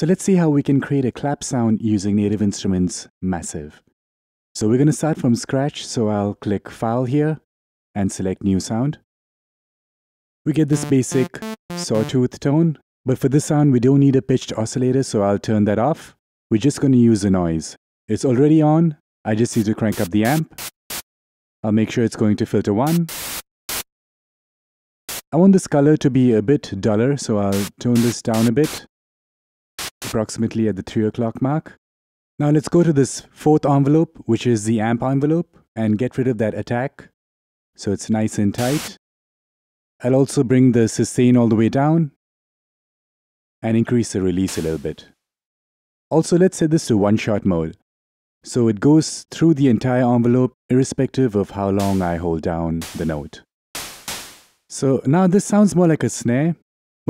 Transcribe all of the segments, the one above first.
So let's see how we can create a clap sound using Native Instruments Massive. So we're going to start from scratch, so I'll click File here and select New Sound. We get this basic sawtooth tone, but for this sound we don't need a pitched oscillator, so I'll turn that off. We're just going to use a noise. It's already on, I just need to crank up the amp. I'll make sure it's going to filter 1. I want this color to be a bit duller, so I'll tone this down a bit, approximately at the 3 o'clock mark. Now let's go to this fourth envelope, which is the amp envelope, and get rid of that attack, so it's nice and tight. I'll also bring the sustain all the way down, and increase the release a little bit. Also, let's set this to one-shot mode. So it goes through the entire envelope irrespective of how long I hold down the note. So now this sounds more like a snare,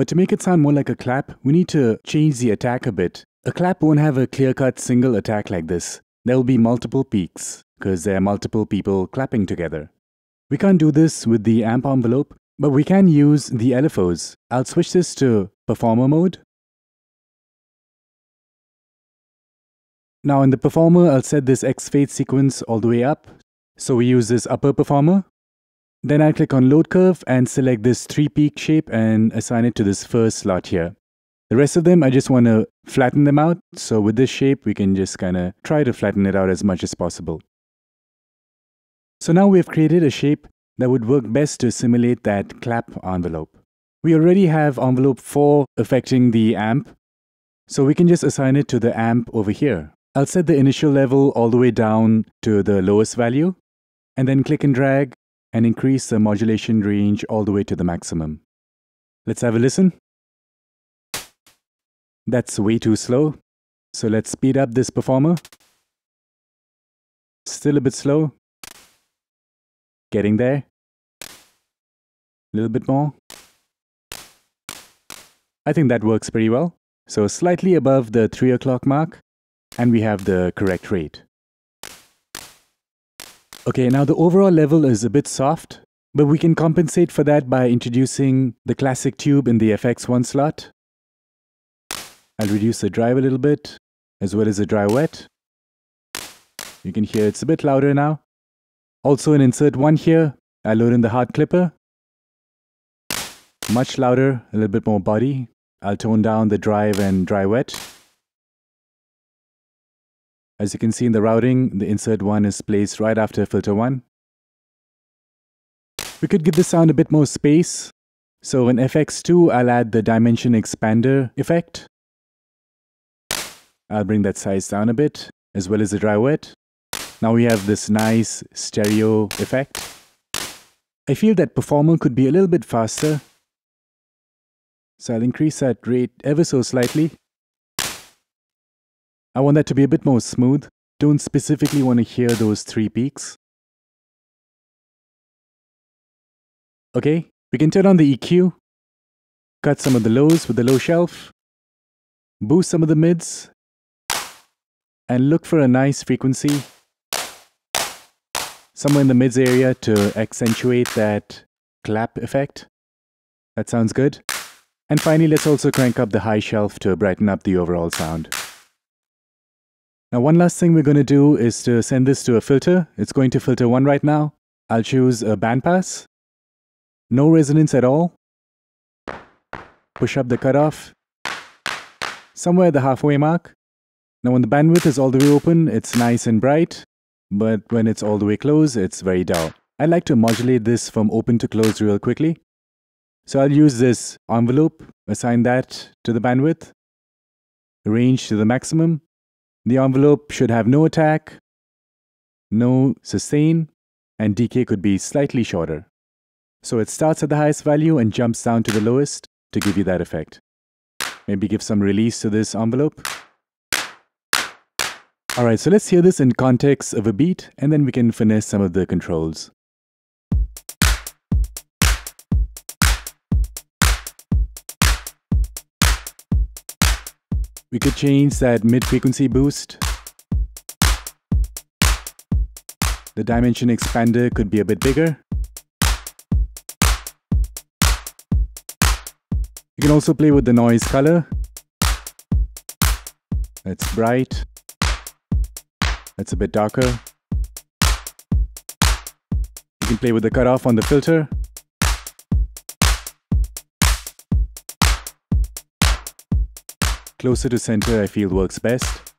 but to make it sound more like a clap, we need to change the attack a bit. A clap won't have a clear-cut single attack like this. There will be multiple peaks, because there are multiple people clapping together. We can't do this with the amp envelope, but we can use the LFOs. I'll switch this to performer mode Now in the performer, I'll set this X fade sequence all the way up. So we use this upper performer. Then I'll click on load curve and select this three peak shape and assign it to this first slot here. The rest of them, I just want to flatten them out. So with this shape, we can just kind of try to flatten it out as much as possible. So now we've created a shape that would work best to simulate that clap envelope. We already have envelope 4 affecting the amp, so we can just assign it to the amp over here. I'll set the initial level all the way down to the lowest value, and then click and drag and increase the modulation range all the way to the maximum. Let's have a listen. That's way too slow, so let's speed up this performer. Still a bit slow. Getting there. A little bit more. I think that works pretty well. So slightly above the 3 o'clock mark and we have the correct rate. Okay, now the overall level is a bit soft, but we can compensate for that by introducing the classic tube in the FX1 slot. I'll reduce the drive a little bit, as well as the dry wet. You can hear it's a bit louder now. Also in insert 1 here, I load in the hard clipper. Much louder, a little bit more body. I'll tone down the drive and dry wet. As you can see in the routing, the insert 1 is placed right after filter 1. We could give the sound a bit more space. So in FX2, I'll add the dimension expander effect. I'll bring that size down a bit, as well as the dry wet. Now we have this nice stereo effect. I feel that Performer could be a little bit faster. So I'll increase that rate ever so slightly. I want that to be a bit more smooth. Don't specifically want to hear those three peaks. Okay, we can turn on the EQ, cut some of the lows with the low shelf, boost some of the mids, and look for a nice frequency somewhere in the mids area to accentuate that clap effect. That sounds good. And finally, let's also crank up the high shelf to brighten up the overall sound. Now one last thing we're going to do is to send this to a filter. It's going to filter 1 right now. I'll choose a bandpass. No resonance at all. Push up the cutoff. Somewhere at the halfway mark. Now when the bandwidth is all the way open, it's nice and bright. But when it's all the way closed, it's very dull. I like to modulate this from open to close real quickly. So I'll use this envelope, assign that to the bandwidth, range to the maximum, the envelope should have no attack, no sustain, and decay could be slightly shorter. So it starts at the highest value and jumps down to the lowest to give you that effect. Maybe give some release to this envelope. Alright, so let's hear this in context of a beat and then we can finesse some of the controls. We could change that mid-frequency boost. The dimension expander could be a bit bigger. You can also play with the noise color. That's bright. That's a bit darker. You can play with the cutoff on the filter. Closer to center I feel works best.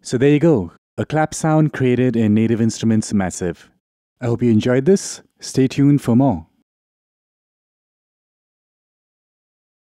So there you go, a clap sound created in Native Instruments Massive. I hope you enjoyed this. Stay tuned for more.